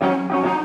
and uh,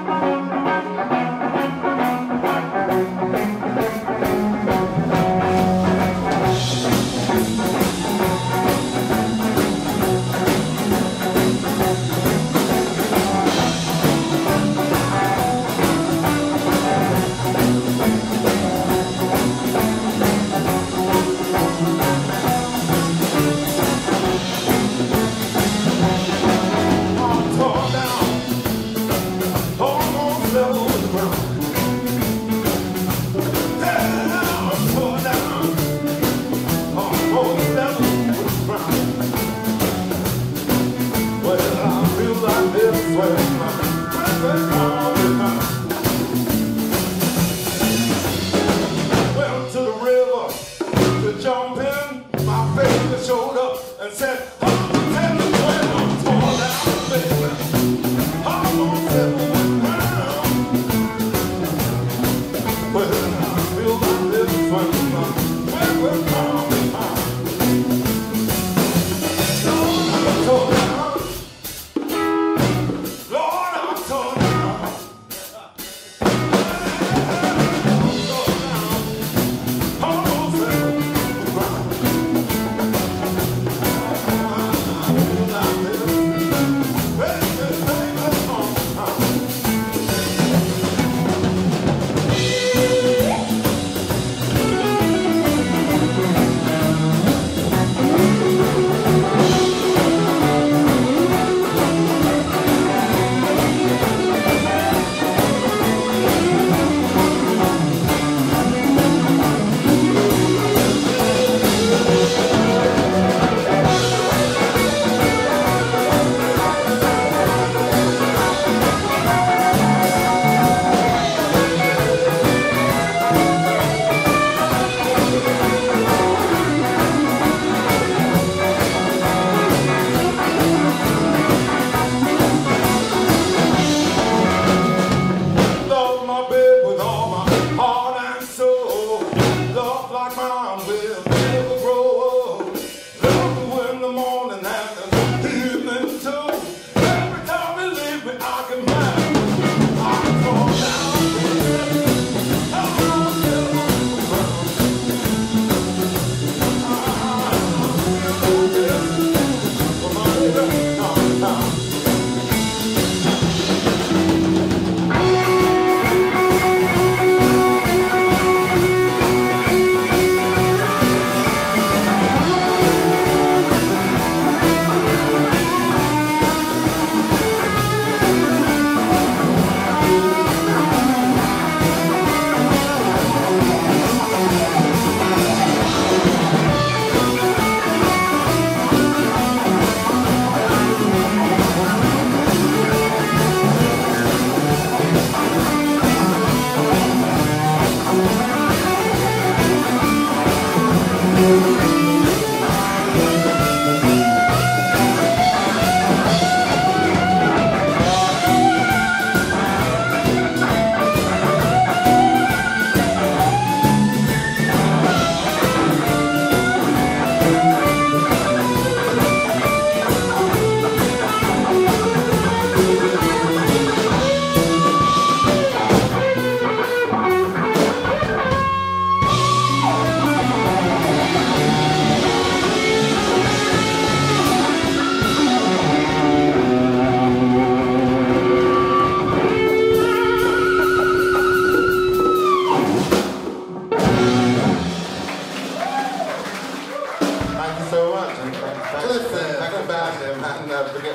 forget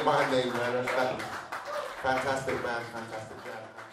my name, man. Fantastic man, fantastic man.